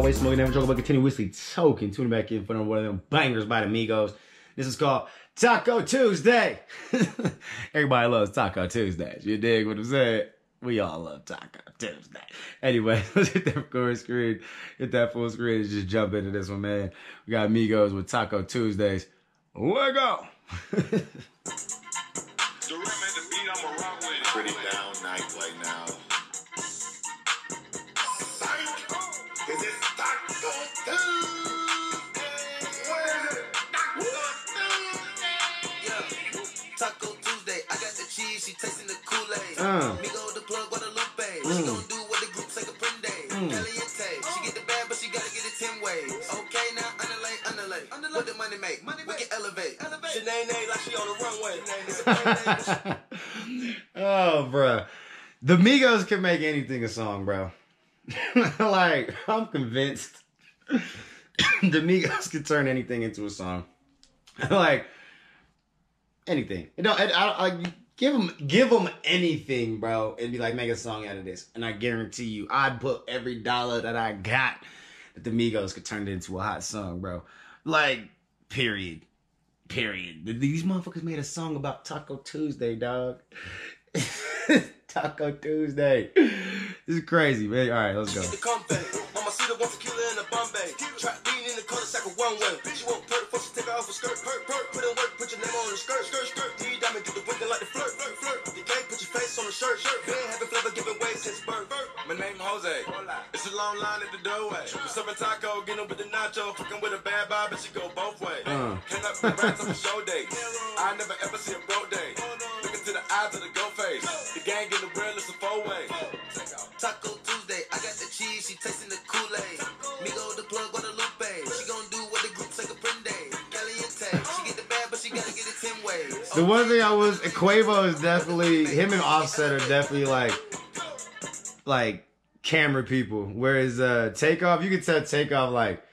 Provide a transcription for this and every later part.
boy Smoking Never Joke, but continuously token. Tuning back in for one of them bangers by the Migos. This is called Taco Tuesday. Everybody loves Taco Tuesdays. You dig what I'm saying? We all love Taco Tuesday. Anyway, let's hit that record screen, hit that full screen, and just jump into this one, man. We got Migos with Taco Tuesdays. Let go. Pretty down night right now. Kool-Aid. Uh. Migo the plug, Guadalupe. She gon' do what the group say a prende. Caliente, she get the bad, but she gotta get it 10 ways. Okay, now underlay, underlay. What the money make? Money we can elevate. elevate. Shanae, like she on the runway. It's a plain name, but oh, bruh. The Migos can make anything a song, bro. like, I'm convinced the Migos can turn anything into a song. like, anything. You know, I, I, I give them give them anything, bro, and be like, make a song out of this. And I guarantee you, I'd put every dollar that I got that the Migos could turn it into a hot song, bro. Like, period. Period. These motherfuckers made a song about Taco Tuesday, dog. Taco Tuesday. This is crazy, man. All right, let's go. The see the one tequila in the Bombay. Trap bean in the cul-de-sac of one way. She won't perk, before she take her off her skirt. Perk, perk, put in work, put your name on the skirt. Skirt, skirt. D diamond, get the winking like the flirt. Flirt, flirt. You can't put your face on the shirt. Shirt. Been having flavor giving way since birth. My name Jose. It's a long line at the doorway. We serving taco, getting up with the nacho, fucking with a bad vibe, but she go both ways. Uh. Hand up the rats on the show day. I never ever see a broke day. Looking to the eyes of the go face. The gang in the real, it's a four way. Taco Tuesday, I got the cheese, she tasting the The one thing I was Quavo is definitely him and Offset are definitely like like camera people. Whereas uh Takeoff, you can tell Takeoff like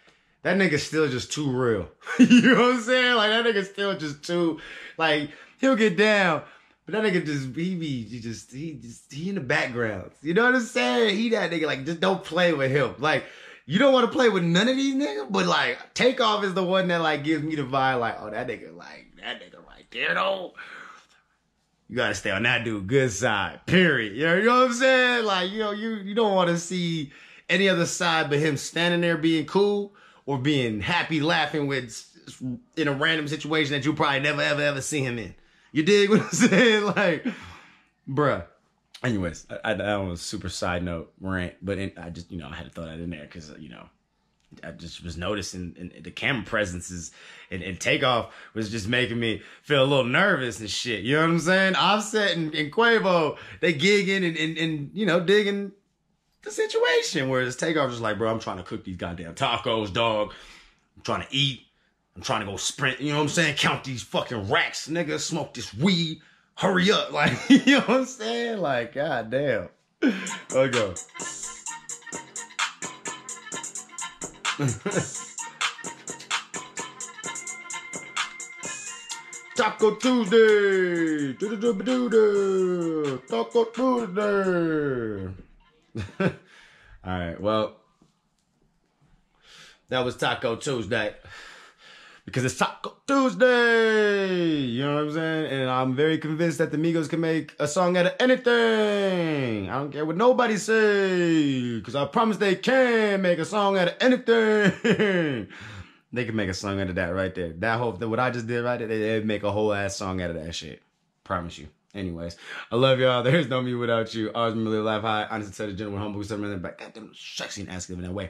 that nigga's still just too real. you know what I'm saying? Like that nigga's still just too like he'll get down. But that nigga just he be he just he just he in the background. You know what I'm saying? He that nigga like just don't play with him. Like you don't want to play with none of these niggas, but like Takeoff is the one that like gives me the vibe like, oh that nigga like that nigga right there though. You gotta stay on that dude good side. Period. You know, you know what I'm saying? Like, you know, you you don't want to see any other side but him standing there being cool or being happy, laughing with in a random situation that you probably never ever ever see him in. You dig what I'm saying? Like, bruh. Anyways, I, I, that was super side note rant, but in, I just you know I had to throw that in there because you know I just was noticing and the camera presences and, and takeoff was just making me feel a little nervous and shit. You know what I'm saying? Offset and, and Quavo, they gigging and, and, and, you know, digging the situation. Whereas takeoff was like, bro, I'm trying to cook these goddamn tacos, dog. I'm trying to eat. I'm trying to go sprint. You know what I'm saying? Count these fucking racks, nigga. Smoke this weed. Hurry up. Like, you know what I'm saying? Like, goddamn. Let's go. Taco Tuesday! Taco Tuesday! Alright, well, that was Taco Tuesday. Because it's Taco Tuesday! You know what I'm saying? And I'm very convinced that the Migos can make a song out of anything. I don't care what nobody say. Because I promise they can make a song out of anything. they can make a song out of that right there. That whole, what I just did right there, they, make a whole ass song out of that shit. Promise you. Anyways, I love y'all. There's no me without you. Always really life high. Honest, intelligent, gentleman, humble, seven million back. Goddamn, sexy and ask in that way.